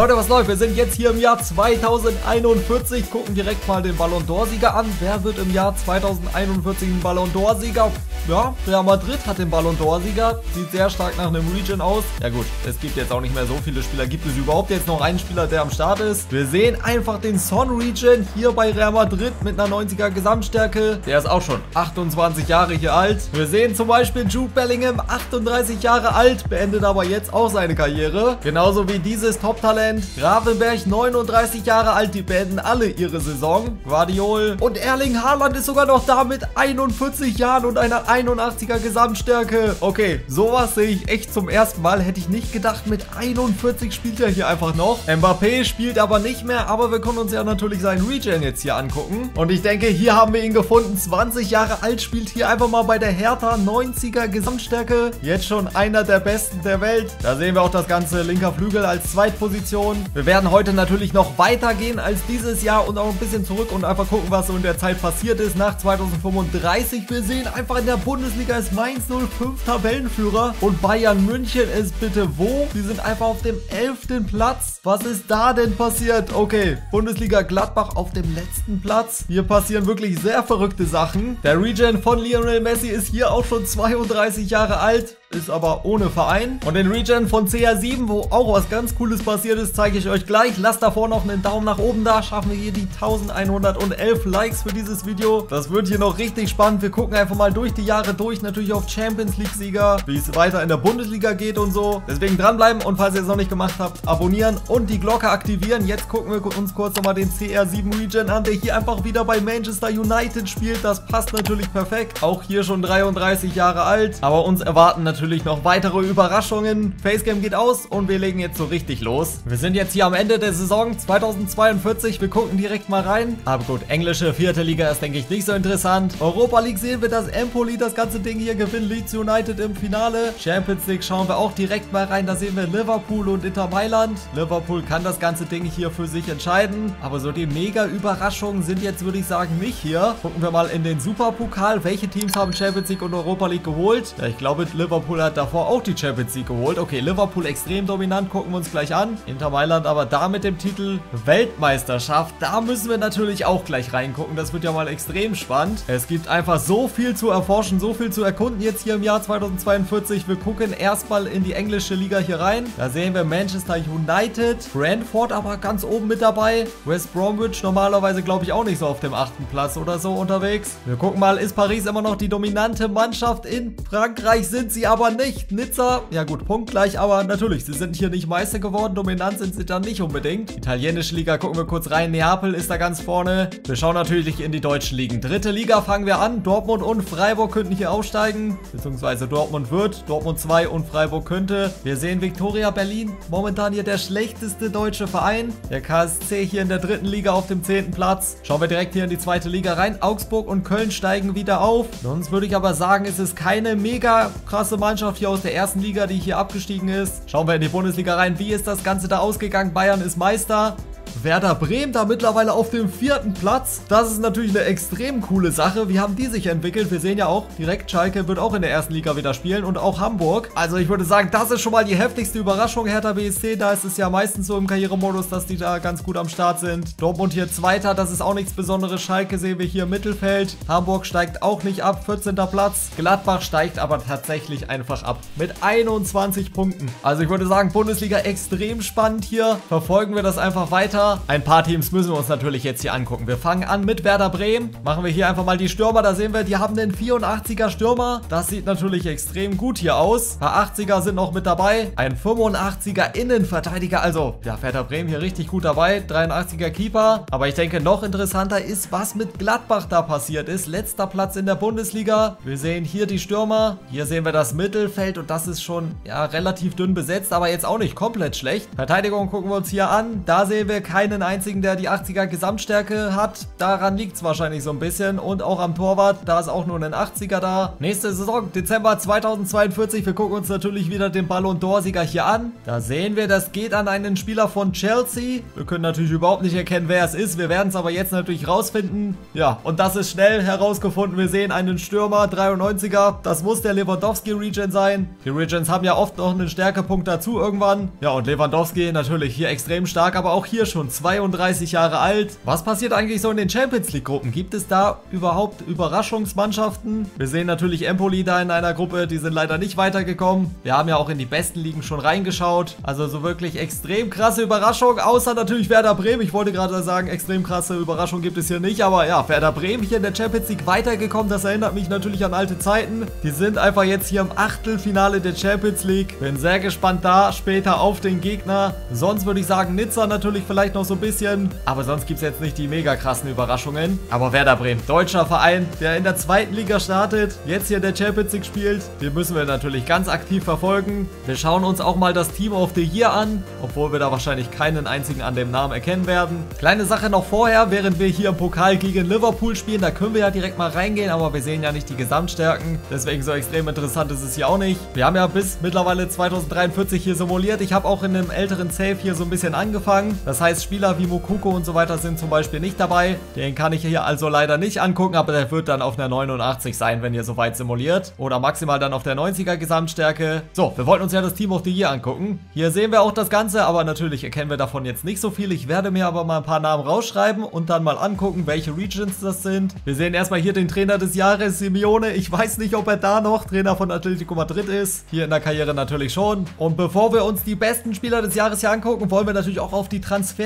Leute, was läuft? Wir sind jetzt hier im Jahr 2041, gucken direkt mal den Ballon d'Or-Sieger an. Wer wird im Jahr 2041 ein Ballon d'Or-Sieger? Ja, Real Madrid hat den Ballon d'Or-Sieger. Sieht sehr stark nach einem Region aus. Ja gut, es gibt jetzt auch nicht mehr so viele Spieler. Gibt es überhaupt jetzt noch einen Spieler, der am Start ist? Wir sehen einfach den Son Region hier bei Real Madrid mit einer 90er Gesamtstärke. Der ist auch schon 28 Jahre hier alt. Wir sehen zum Beispiel Jude Bellingham, 38 Jahre alt, beendet aber jetzt auch seine Karriere. Genauso wie dieses Top-Talent Talent. Gravenberg 39 Jahre alt, die beenden alle ihre Saison. Guardiol und Erling Haaland ist sogar noch da mit 41 Jahren und einer 81er Gesamtstärke. Okay, sowas sehe ich echt zum ersten Mal. Hätte ich nicht gedacht, mit 41 spielt er hier einfach noch. Mbappé spielt aber nicht mehr, aber wir können uns ja natürlich seinen Regen jetzt hier angucken. Und ich denke, hier haben wir ihn gefunden. 20 Jahre alt, spielt hier einfach mal bei der Hertha 90er Gesamtstärke. Jetzt schon einer der besten der Welt. Da sehen wir auch das ganze linker Flügel als Zweitposition Position. Wir werden heute natürlich noch weitergehen als dieses Jahr und auch ein bisschen zurück und einfach gucken, was so in der Zeit passiert ist nach 2035. Wir sehen einfach in der Bundesliga ist Mainz 05 Tabellenführer und Bayern München ist bitte wo? Sie sind einfach auf dem 11. Platz. Was ist da denn passiert? Okay, Bundesliga Gladbach auf dem letzten Platz. Hier passieren wirklich sehr verrückte Sachen. Der Regen von Lionel Messi ist hier auch schon 32 Jahre alt ist aber ohne Verein. Und den Regen von CR7, wo auch was ganz Cooles passiert ist, zeige ich euch gleich. Lasst davor noch einen Daumen nach oben da. Schaffen wir hier die 1111 Likes für dieses Video. Das wird hier noch richtig spannend. Wir gucken einfach mal durch die Jahre durch. Natürlich auf Champions League Sieger, wie es weiter in der Bundesliga geht und so. Deswegen dranbleiben und falls ihr es noch nicht gemacht habt, abonnieren und die Glocke aktivieren. Jetzt gucken wir uns kurz nochmal den CR7 Regen an, der hier einfach wieder bei Manchester United spielt. Das passt natürlich perfekt. Auch hier schon 33 Jahre alt. Aber uns erwarten natürlich natürlich noch weitere Überraschungen. Facecam geht aus und wir legen jetzt so richtig los. Wir sind jetzt hier am Ende der Saison 2042. Wir gucken direkt mal rein. Aber gut, englische vierte Liga ist, denke ich, nicht so interessant. Europa League sehen wir, dass Empoli das ganze Ding hier gewinnt. Leeds United im Finale. Champions League schauen wir auch direkt mal rein. Da sehen wir Liverpool und Inter Mailand. Liverpool kann das ganze Ding hier für sich entscheiden. Aber so die Mega-Überraschungen sind jetzt, würde ich sagen, nicht hier. Gucken wir mal in den Superpokal. Welche Teams haben Champions League und Europa League geholt? Ja, ich glaube, Liverpool Liverpool hat davor auch die Champions League geholt. Okay, Liverpool extrem dominant, gucken wir uns gleich an. Inter Mailand aber da mit dem Titel Weltmeisterschaft. Da müssen wir natürlich auch gleich reingucken. Das wird ja mal extrem spannend. Es gibt einfach so viel zu erforschen, so viel zu erkunden jetzt hier im Jahr 2042. Wir gucken erstmal in die englische Liga hier rein. Da sehen wir Manchester United, Brentford aber ganz oben mit dabei. West Bromwich normalerweise glaube ich auch nicht so auf dem achten Platz oder so unterwegs. Wir gucken mal, ist Paris immer noch die dominante Mannschaft in Frankreich? Sind sie aber aber nicht. Nizza, ja gut, punktgleich, aber natürlich, sie sind hier nicht Meister geworden. Dominant sind sie dann nicht unbedingt. Italienische Liga, gucken wir kurz rein. Neapel ist da ganz vorne. Wir schauen natürlich in die deutschen Ligen. Dritte Liga fangen wir an. Dortmund und Freiburg könnten hier aufsteigen. Beziehungsweise Dortmund wird. Dortmund 2 und Freiburg könnte. Wir sehen Viktoria Berlin. Momentan hier der schlechteste deutsche Verein. Der KSC hier in der dritten Liga auf dem zehnten Platz. Schauen wir direkt hier in die zweite Liga rein. Augsburg und Köln steigen wieder auf. Sonst würde ich aber sagen, es ist keine mega krasse Mannschaft hier aus der ersten Liga, die hier abgestiegen ist. Schauen wir in die Bundesliga rein. Wie ist das Ganze da ausgegangen? Bayern ist Meister. Werder Bremen da mittlerweile auf dem vierten Platz. Das ist natürlich eine extrem coole Sache. Wie haben die sich entwickelt? Wir sehen ja auch, direkt Schalke wird auch in der ersten Liga wieder spielen und auch Hamburg. Also ich würde sagen, das ist schon mal die heftigste Überraschung. Hertha BSC, da ist es ja meistens so im Karrieremodus, dass die da ganz gut am Start sind. Dortmund hier Zweiter, das ist auch nichts Besonderes. Schalke sehen wir hier im Mittelfeld. Hamburg steigt auch nicht ab, 14. Platz. Gladbach steigt aber tatsächlich einfach ab mit 21 Punkten. Also ich würde sagen, Bundesliga extrem spannend hier. Verfolgen wir das einfach weiter Ein paar Teams müssen wir uns natürlich jetzt hier angucken. Wir fangen an mit Werder Bremen. Machen wir hier einfach mal die Stürmer. Da sehen wir, die haben den 84er Stürmer. Das sieht natürlich extrem gut hier aus. Ein paar 80er sind noch mit dabei. Ein 85er Innenverteidiger. Also, ja, Werder Bremen hier richtig gut dabei. 83er Keeper. Aber ich denke, noch interessanter ist, was mit Gladbach da passiert ist. Letzter Platz in der Bundesliga. Wir sehen hier die Stürmer. Hier sehen wir das Mittelfeld und das ist schon, ja, relativ dünn besetzt, aber jetzt auch nicht komplett schlecht. Verteidigung gucken wir uns hier an. Da sehen wir kein keinen einzigen, der die 80er Gesamtstärke hat. Daran liegt es wahrscheinlich so ein bisschen. Und auch am Torwart, da ist auch nur ein 80er da. Nächste Saison, Dezember 2042. Wir gucken uns natürlich wieder den Ballon d'Or-Sieger hier an. Da sehen wir, das geht an einen Spieler von Chelsea. Wir können natürlich überhaupt nicht erkennen, wer es ist. Wir werden es aber jetzt natürlich rausfinden. Ja, und das ist schnell herausgefunden. Wir sehen einen Stürmer, 93er. Das muss der Lewandowski-Regen sein. Die Regens haben ja oft noch einen Stärkepunkt dazu irgendwann. Ja, und Lewandowski natürlich hier extrem stark, aber auch hier schon 32 Jahre alt. Was passiert eigentlich so in den Champions League-Gruppen? Gibt es da überhaupt Überraschungsmannschaften? Wir sehen natürlich Empoli da in einer Gruppe, die sind leider nicht weitergekommen. Wir haben ja auch in die besten Ligen schon reingeschaut. Also so wirklich extrem krasse Überraschung, außer natürlich Werder Bremen. Ich wollte gerade sagen, extrem krasse Überraschung gibt es hier nicht, aber ja, Werder Bremen hier in der Champions League weitergekommen, das erinnert mich natürlich an alte Zeiten. Die sind einfach jetzt hier im Achtelfinale der Champions League. Bin sehr gespannt da später auf den Gegner. Sonst würde ich sagen, Nizza natürlich vielleicht noch so ein bisschen, aber sonst gibt es jetzt nicht die mega krassen Überraschungen. Aber Werder Bremen, deutscher Verein, der in der zweiten Liga startet, jetzt hier in der Champions League spielt, den müssen wir natürlich ganz aktiv verfolgen. Wir schauen uns auch mal das Team of the Year an, obwohl wir da wahrscheinlich keinen einzigen an dem Namen erkennen werden. Kleine Sache noch vorher, während wir hier im Pokal gegen Liverpool spielen, da können wir ja direkt mal reingehen, aber wir sehen ja nicht die Gesamtstärken. Deswegen so extrem interessant ist es hier auch nicht. Wir haben ja bis mittlerweile 2043 hier simuliert. Ich habe auch in einem älteren Save hier so ein bisschen angefangen. Das heißt, Spieler wie Mokoko und so weiter sind zum Beispiel nicht dabei. Den kann ich hier also leider nicht angucken, aber der wird dann auf einer 89 sein, wenn ihr soweit simuliert. Oder maximal dann auf der 90er Gesamtstärke. So, wir wollten uns ja das Team of the Year angucken. Hier sehen wir auch das Ganze, aber natürlich erkennen wir davon jetzt nicht so viel. Ich werde mir aber mal ein paar Namen rausschreiben und dann mal angucken, welche Regions das sind. Wir sehen erstmal hier den Trainer des Jahres, Simeone. Ich weiß nicht, ob er da noch Trainer von Atletico Madrid ist. Hier in der Karriere natürlich schon. Und bevor wir uns die besten Spieler des Jahres hier angucken, wollen wir natürlich auch auf die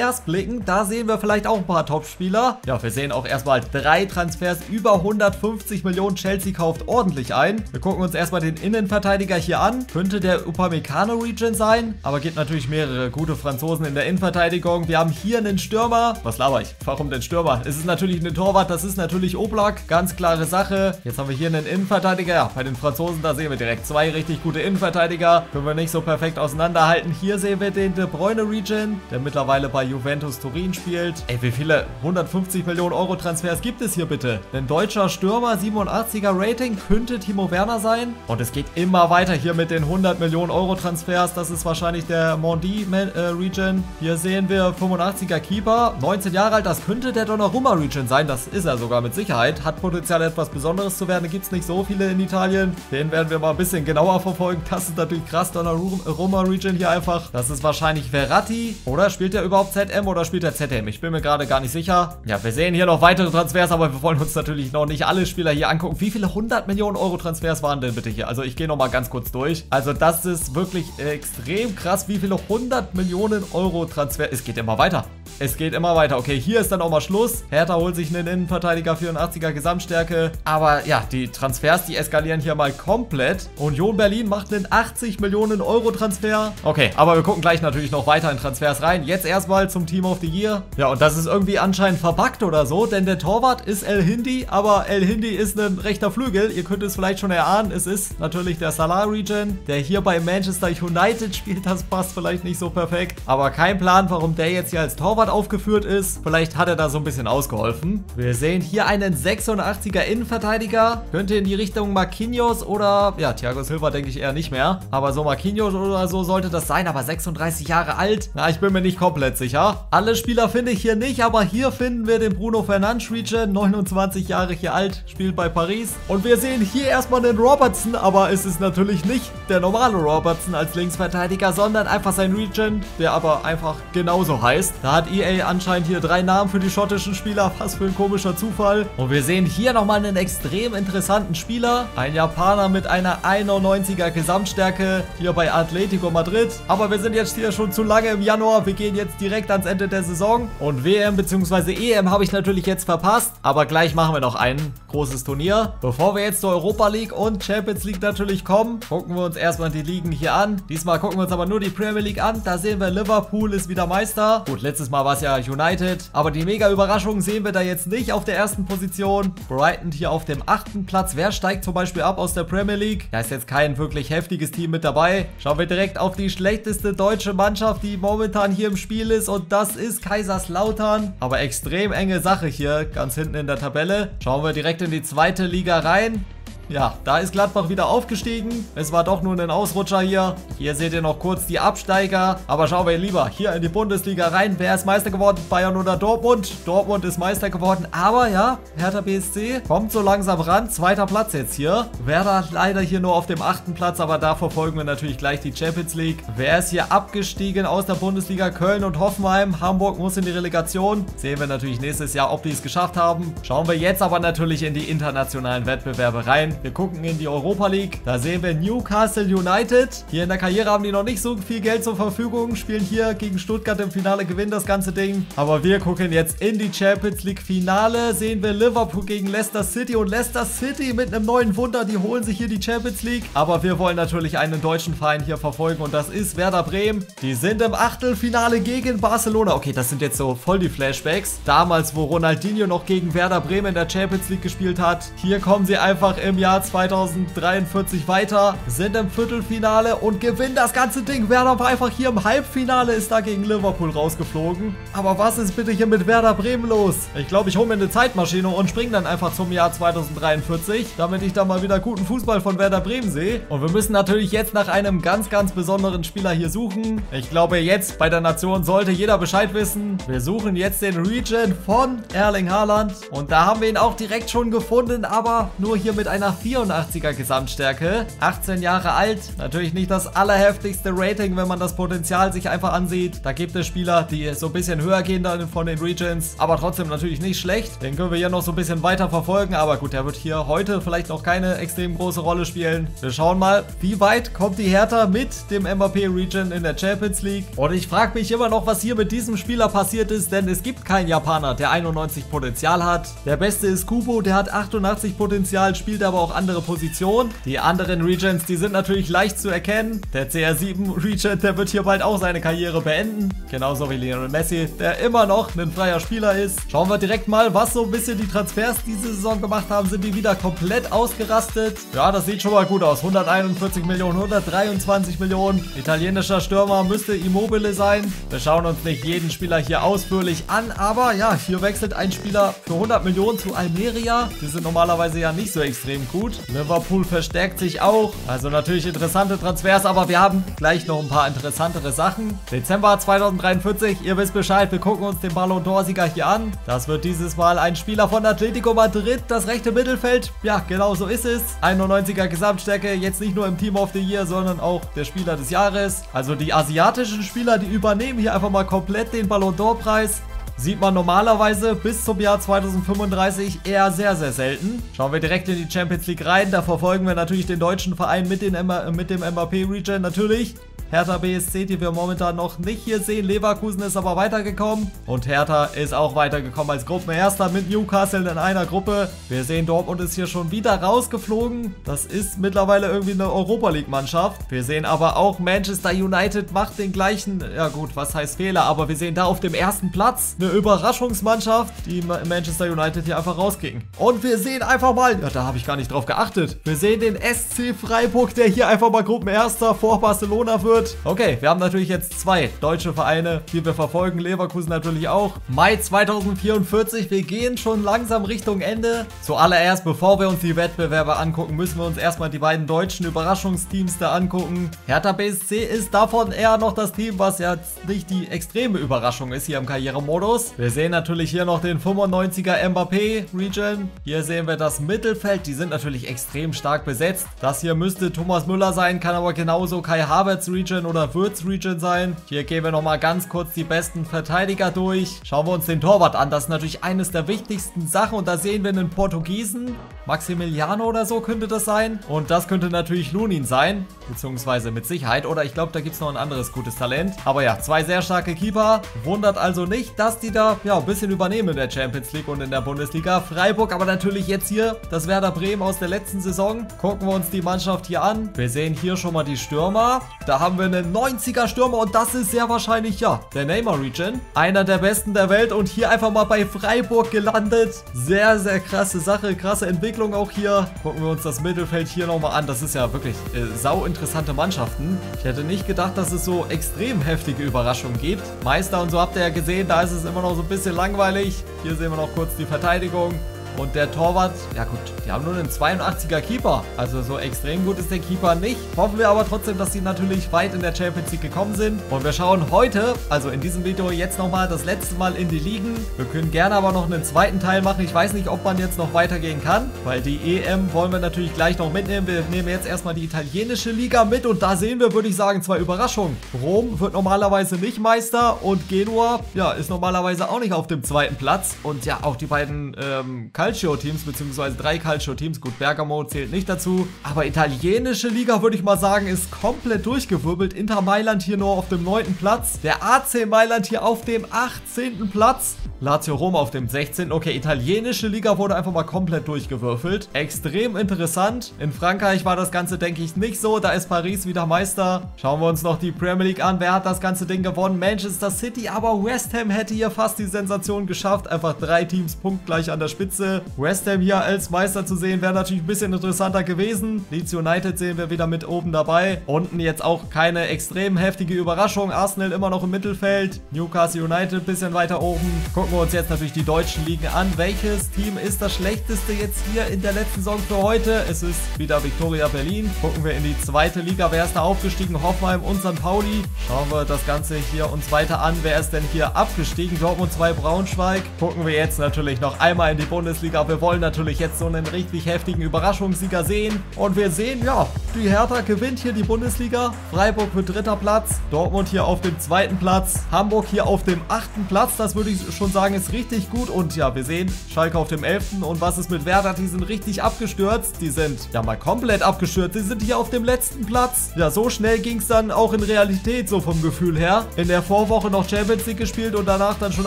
Transfers blicken. Da sehen wir vielleicht auch ein paar Top-Spieler. Ja, wir sehen auch erstmal drei Transfers. Über 150 Millionen Chelsea kauft ordentlich ein. Wir gucken uns erstmal den Innenverteidiger hier an. Könnte der Upamecano Region sein. Aber gibt natürlich mehrere gute Franzosen in der Innenverteidigung. Wir haben hier einen Stürmer. Was laber ich? Warum den Stürmer? Es ist natürlich ein Torwart. Das ist natürlich Oblak. Ganz klare Sache. Jetzt haben wir hier einen Innenverteidiger. Ja, bei den Franzosen, da sehen wir direkt zwei richtig gute Innenverteidiger. Können wir nicht so perfekt auseinanderhalten. Hier sehen wir den De Bruyne Region, der mittlerweile bei Juventus Turin spielt. Ey, wie viele 150 Millionen Euro Transfers gibt es hier bitte? Ein deutscher Stürmer, 87er Rating, könnte Timo Werner sein. Und es geht immer weiter hier mit den 100 Millionen Euro Transfers. Das ist wahrscheinlich der Mondi äh, Region. Hier sehen wir 85er Keeper, 19 Jahre alt. Das könnte der Donnarumma Region sein. Das ist er sogar mit Sicherheit. Hat Potenzial etwas Besonderes zu werden. Gibt es nicht so viele in Italien. Den werden wir mal ein bisschen genauer verfolgen. Das ist natürlich krass. Donnarumma Region hier einfach. Das ist wahrscheinlich Verratti. Oder spielt er überhaupt ZM oder spielt er ZM? Ich bin mir gerade gar nicht sicher. Ja, wir sehen hier noch weitere Transfers, aber wir wollen uns natürlich noch nicht alle Spieler hier angucken. Wie viele 100 Millionen Euro Transfers waren denn bitte hier? Also ich gehe noch mal ganz kurz durch. Also das ist wirklich extrem krass, wie viele 100 Millionen Euro Transfers. Es geht immer weiter. Es geht immer weiter. Okay, hier ist dann auch mal Schluss. Hertha holt sich einen Innenverteidiger 84er Gesamtstärke. Aber ja, die Transfers, die eskalieren hier mal komplett. Union Berlin macht einen 80 Millionen Euro Transfer. Okay, aber wir gucken gleich natürlich noch weiter in Transfers rein. Jetzt erstmal zum Team of the Year. Ja, und das ist irgendwie anscheinend verbuggt oder so, denn der Torwart ist El Hindi, aber El Hindi ist ein rechter Flügel. Ihr könnt es vielleicht schon erahnen. Es ist natürlich der Salah Region, der hier bei Manchester United spielt. Das passt vielleicht nicht so perfekt. Aber kein Plan, warum der jetzt hier als Torwart aufgeführt ist. Vielleicht hat er da so ein bisschen ausgeholfen. Wir sehen hier einen 86er Innenverteidiger. Könnte in die Richtung Marquinhos oder, ja, Thiago Silva denke ich eher nicht mehr. Aber so Marquinhos oder so sollte das sein. Aber 36 Jahre alt. Na, ich bin mir nicht komplett sicher. Alle Spieler finde ich hier nicht, aber hier finden wir den Bruno Fernandes Region. 29 Jahre hier alt, spielt bei Paris. Und wir sehen hier erstmal den Robertson, aber es ist natürlich nicht der normale Robertson als Linksverteidiger, sondern einfach sein Region, der aber einfach genauso heißt. Da hat EA anscheinend hier drei Namen für die schottischen Spieler. Was für ein komischer Zufall. Und wir sehen hier nochmal einen extrem interessanten Spieler. Ein Japaner mit einer 91er Gesamtstärke hier bei Atletico Madrid. Aber wir sind jetzt hier schon zu lange im Januar. Wir gehen jetzt direkt ans Ende der Saison. Und WM bzw. EM habe ich natürlich jetzt verpasst. Aber gleich machen wir noch ein großes Turnier. Bevor wir jetzt zur Europa League und Champions League natürlich kommen, gucken wir uns erstmal die Ligen hier an. Diesmal gucken wir uns aber nur die Premier League an. Da sehen wir, Liverpool ist wieder Meister. Gut, letztes Mal war es ja United. Aber die mega Überraschung sehen wir da jetzt nicht auf der ersten Position. Brighton hier auf dem achten Platz. Wer steigt zum Beispiel ab aus der Premier League? Da ist jetzt kein wirklich heftiges Team mit dabei. Schauen wir direkt auf die schlechteste deutsche Mannschaft, die momentan hier im Spiel ist. Und das ist Kaiserslautern. Aber extrem enge Sache hier, ganz hinten in der Tabelle. Schauen wir direkt in die zweite Liga rein. Ja, da ist Gladbach wieder aufgestiegen. Es war doch nur ein Ausrutscher hier. Hier seht ihr noch kurz die Absteiger. Aber schauen wir lieber hier in die Bundesliga rein. Wer ist Meister geworden? Bayern oder Dortmund? Dortmund ist Meister geworden. Aber ja, Hertha BSC kommt so langsam ran. Zweiter Platz jetzt hier. Werder leider hier nur auf dem achten Platz. Aber da verfolgen wir natürlich gleich die Champions League. Wer ist hier abgestiegen aus der Bundesliga? Köln und Hoffenheim. Hamburg muss in die Relegation. Sehen wir natürlich nächstes Jahr, ob die es geschafft haben. Schauen wir jetzt aber natürlich in die internationalen Wettbewerbe rein. Wir gucken in die Europa League. Da sehen wir Newcastle United. Hier in der Karriere haben die noch nicht so viel Geld zur Verfügung. Spielen hier gegen Stuttgart im Finale, gewinnen das ganze Ding. Aber wir gucken jetzt in die Champions League Finale. Sehen wir Liverpool gegen Leicester City. Und Leicester City mit einem neuen Wunder. Die holen sich hier die Champions League. Aber wir wollen natürlich einen deutschen Verein hier verfolgen. Und das ist Werder Bremen. Die sind im Achtelfinale gegen Barcelona. Okay, das sind jetzt so voll die Flashbacks. Damals, wo Ronaldinho noch gegen Werder Bremen in der Champions League gespielt hat. Hier kommen sie einfach im Jahr 2043 weiter, sind im Viertelfinale und gewinnen das ganze Ding. Werder war einfach hier im Halbfinale, ist da gegen Liverpool rausgeflogen. Aber was ist bitte hier mit Werder Bremen los? Ich glaube, ich hole mir eine Zeitmaschine und springe dann einfach zum Jahr 2043, damit ich da mal wieder guten Fußball von Werder Bremen sehe. Und wir müssen natürlich jetzt nach einem ganz, ganz besonderen Spieler hier suchen. Ich glaube, jetzt bei der Nation sollte jeder Bescheid wissen. Wir suchen jetzt den Region von Erling Haaland. Und da haben wir ihn auch direkt schon gefunden, aber nur hier mit einer 4 84er Gesamtstärke. 18 Jahre alt. Natürlich nicht das allerheftigste Rating, wenn man das Potenzial sich einfach ansieht. Da gibt es Spieler, die so ein bisschen höher gehen dann von den Regions. Aber trotzdem natürlich nicht schlecht. Den können wir hier noch so ein bisschen weiter verfolgen. Aber gut, der wird hier heute vielleicht noch keine extrem große Rolle spielen. Wir schauen mal, wie weit kommt die Hertha mit dem MVP Region in der Champions League. Und ich frage mich immer noch, was hier mit diesem Spieler passiert ist, denn es gibt keinen Japaner, der 91 Potenzial hat. Der beste ist Kubo, der hat 88 Potenzial, spielt aber auch andere Position. Die anderen Regents, die sind natürlich leicht zu erkennen. Der CR7 Regent, der wird hier bald auch seine Karriere beenden. Genauso wie Lionel Messi, der immer noch ein freier Spieler ist. Schauen wir direkt mal, was so ein bisschen die Transfers diese Saison gemacht haben. Sind die wieder komplett ausgerastet? Ja, das sieht schon mal gut aus. 141 Millionen, 123 Millionen. Italienischer Stürmer müsste Immobile sein. Wir schauen uns nicht jeden Spieler hier ausführlich an, aber ja, hier wechselt ein Spieler für 100 Millionen zu Almeria. Die sind normalerweise ja nicht so extrem gut. Liverpool verstärkt sich auch. Also natürlich interessante Transfers, aber wir haben gleich noch ein paar interessantere Sachen. Dezember 2043, ihr wisst Bescheid, wir gucken uns den Ballon d'Or-Sieger hier an. Das wird dieses Mal ein Spieler von Atletico Madrid, das rechte Mittelfeld. Ja, genau so ist es. 91er Gesamtstärke, jetzt nicht nur im Team of the Year, sondern auch der Spieler des Jahres. Also die asiatischen Spieler, die übernehmen hier einfach mal komplett den Ballon d'Or-Preis. Sieht man normalerweise bis zum Jahr 2035 eher sehr, sehr selten. Schauen wir direkt in die Champions League rein. Da verfolgen wir natürlich den deutschen Verein mit, den, mit dem MAP-Region natürlich. Hertha BSC, die wir momentan noch nicht hier sehen. Leverkusen ist aber weitergekommen. Und Hertha ist auch weitergekommen als Gruppenerster mit Newcastle in einer Gruppe. Wir sehen, Dortmund ist hier schon wieder rausgeflogen. Das ist mittlerweile irgendwie eine Europa League-Mannschaft. Wir sehen aber auch, Manchester United macht den gleichen, ja gut, was heißt Fehler, aber wir sehen da auf dem ersten Platz eine Überraschungsmannschaft, die Manchester United hier einfach rausging. Und wir sehen einfach mal, ja, da habe ich gar nicht drauf geachtet. Wir sehen den SC Freiburg, der hier einfach mal Gruppenerster vor Barcelona wird wird. Okay, wir haben natürlich jetzt zwei deutsche Vereine, die wir verfolgen. Leverkusen natürlich auch. Mai 2044, wir gehen schon langsam Richtung Ende. Zuallererst, bevor wir uns die Wettbewerbe angucken, müssen wir uns erstmal die beiden deutschen Überraschungsteams da angucken. Hertha BSC ist davon eher noch das Team, was jetzt nicht die extreme Überraschung ist hier im Karrieremodus. Wir sehen natürlich hier noch den 95er Mbappé Region. Hier sehen wir das Mittelfeld. Die sind natürlich extrem stark besetzt. Das hier müsste Thomas Müller sein, kann aber genauso Kai Havertz Region Region oder Würz Region sein. Hier gehen wir nochmal ganz kurz die besten Verteidiger durch. Schauen wir uns den Torwart an. Das ist natürlich eines der wichtigsten Sachen. Und da sehen wir einen Portugiesen. Maximiliano oder so könnte das sein. Und das könnte natürlich Lunin sein, beziehungsweise mit Sicherheit. Oder ich glaube, da gibt es noch ein anderes gutes Talent. Aber ja, zwei sehr starke Keeper. Wundert also nicht, dass die da ja ein bisschen übernehmen in der Champions League und in der Bundesliga. Freiburg aber natürlich jetzt hier das Werder Bremen aus der letzten Saison. Gucken wir uns die Mannschaft hier an. Wir sehen hier schon mal die Stürmer. Da haben wir einen 90er Stürmer und das ist sehr wahrscheinlich, ja, der Neymar Region. Einer der besten der Welt und hier einfach mal bei Freiburg gelandet. Sehr, sehr krasse Sache, krasse Entwicklung auch hier. Gucken wir uns das Mittelfeld hier nochmal an. Das ist ja wirklich äh, sau interessante Mannschaften. Ich hätte nicht gedacht, dass es so extrem heftige Überraschungen gibt. Meister und so habt ihr ja gesehen, da ist es immer noch so ein bisschen langweilig. Hier sehen wir noch kurz die Verteidigung. Und der Torwart, ja gut, die haben nur einen 82er Keeper. Also so extrem gut ist der Keeper nicht. Hoffen wir aber trotzdem, dass sie natürlich weit in der Champions League gekommen sind. Und wir schauen heute, also in diesem Video jetzt nochmal das letzte Mal in die Ligen. Wir können gerne aber noch einen zweiten Teil machen. Ich weiß nicht, ob man jetzt noch weitergehen kann, weil die EM wollen wir natürlich gleich noch mitnehmen. Wir nehmen jetzt erstmal die italienische Liga mit und da sehen wir, würde ich sagen, zwei Überraschungen. Rom wird normalerweise nicht Meister und Genua, ja, ist normalerweise auch nicht auf dem zweiten Platz. Und ja, auch die beiden ähm, Calcio-Teams, beziehungsweise drei Calcio-Teams. Gut, Bergamo zählt nicht dazu. Aber italienische Liga, würde ich mal sagen, ist komplett durchgewirbelt. Inter Mailand hier nur auf dem neunten Platz. Der AC Mailand hier auf dem 18. Platz. Lazio Rom auf dem 16. Okay, italienische Liga wurde einfach mal komplett durchgewürfelt. Extrem interessant. In Frankreich war das Ganze, denke ich, nicht so. Da ist Paris wieder Meister. Schauen wir uns noch die Premier League an. Wer hat das ganze Ding gewonnen? Manchester City, aber West Ham hätte hier fast die Sensation geschafft. Einfach drei Teams punktgleich an der Spitze. West Ham hier als Meister zu sehen, wäre natürlich ein bisschen interessanter gewesen. Leeds United sehen wir wieder mit oben dabei. Unten jetzt auch keine extrem heftige Überraschung. Arsenal immer noch im Mittelfeld. Newcastle United ein bisschen weiter oben. Gucken wir uns jetzt natürlich die deutschen Ligen an. Welches Team ist das schlechteste jetzt hier in der letzten Saison für heute? Es ist wieder Victoria Berlin. Gucken wir in die zweite Liga. Wer ist da aufgestiegen? Hoffenheim und St. Pauli. Schauen wir das Ganze hier uns weiter an. Wer ist denn hier abgestiegen? Dortmund 2 Braunschweig. Gucken wir jetzt natürlich noch einmal in die Bundesliga. Bundesliga. Wir wollen natürlich jetzt so einen richtig heftigen Überraschungssieger sehen. Und wir sehen, ja, die Hertha gewinnt hier die Bundesliga. Freiburg mit dritter Platz. Dortmund hier auf dem zweiten Platz. Hamburg hier auf dem achten Platz. Das würde ich schon sagen, ist richtig gut. Und ja, wir sehen Schalke auf dem elften. Und was ist mit Werder? Die sind richtig abgestürzt. Die sind ja mal komplett abgestürzt. Die sind hier auf dem letzten Platz. Ja, so schnell ging es dann auch in Realität, so vom Gefühl her. In der Vorwoche noch Champions League gespielt und danach dann schon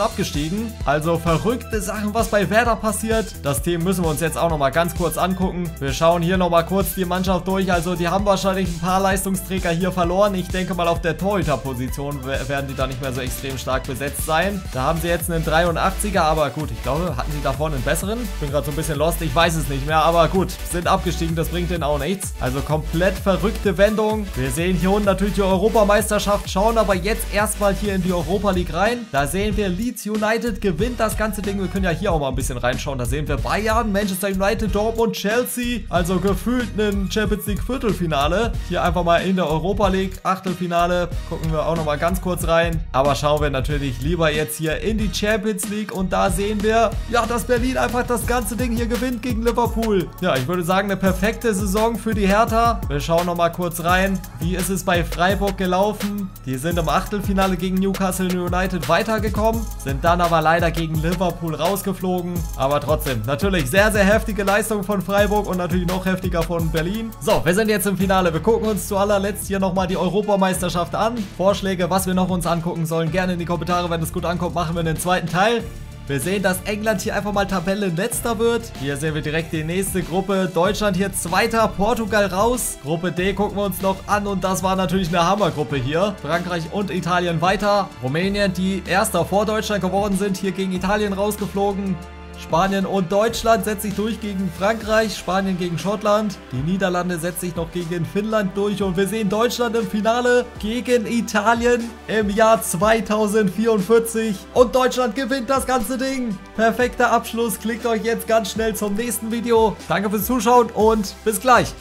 abgestiegen. Also verrückte Sachen, was bei Werder passiert. Das Team müssen wir uns jetzt auch nochmal ganz kurz angucken. Wir schauen hier nochmal kurz die Mannschaft durch. Also die haben wahrscheinlich ein paar Leistungsträger hier verloren. Ich denke mal auf der Torhüter-Position werden die da nicht mehr so extrem stark besetzt sein. Da haben sie jetzt einen 83er, aber gut, ich glaube, hatten sie da vorne einen besseren? Ich bin gerade so ein bisschen lost, ich weiß es nicht mehr, aber gut, sind abgestiegen, das bringt denen auch nichts. Also komplett verrückte Wendung. Wir sehen hier unten natürlich die Europameisterschaft, schauen aber jetzt erstmal hier in die Europa League rein. Da sehen wir Leeds United gewinnt das ganze Ding. Wir können ja hier auch mal ein bisschen reinschauen. Da sehen wir Bayern, Manchester United, Dortmund, Chelsea. Also gefühlt ein Champions League Viertelfinale. Hier einfach mal in der Europa League Achtelfinale. Gucken wir auch nochmal ganz kurz rein. Aber schauen wir natürlich lieber jetzt hier in die Champions League. Und da sehen wir, ja, dass Berlin einfach das ganze Ding hier gewinnt gegen Liverpool. Ja, ich würde sagen, eine perfekte Saison für die Hertha. Wir schauen nochmal kurz rein. Wie ist es bei Freiburg gelaufen? Die sind im Achtelfinale gegen Newcastle United weitergekommen. Sind dann aber leider gegen Liverpool rausgeflogen. Aber trotzdem trotzdem, natürlich sehr, sehr heftige Leistung von Freiburg und natürlich noch heftiger von Berlin. So, wir sind jetzt im Finale. Wir gucken uns zu allerletzt hier nochmal die Europameisterschaft an. Vorschläge, was wir noch uns angucken sollen, gerne in die Kommentare. Wenn es gut ankommt, machen wir den zweiten Teil. Wir sehen, dass England hier einfach mal Tabellenletzter wird. Hier sehen wir direkt die nächste Gruppe. Deutschland hier Zweiter, Portugal raus. Gruppe D gucken wir uns noch an und das war natürlich eine Hammergruppe hier. Frankreich und Italien weiter. Rumänien, die Erster vor Deutschland geworden sind, hier gegen Italien rausgeflogen. Spanien und Deutschland setzt sich durch gegen Frankreich, Spanien gegen Schottland. Die Niederlande setzt sich noch gegen Finnland durch und wir sehen Deutschland im Finale gegen Italien im Jahr 2044. Und Deutschland gewinnt das ganze Ding. Perfekter Abschluss. Klickt euch jetzt ganz schnell zum nächsten Video. Danke fürs Zuschauen und bis gleich.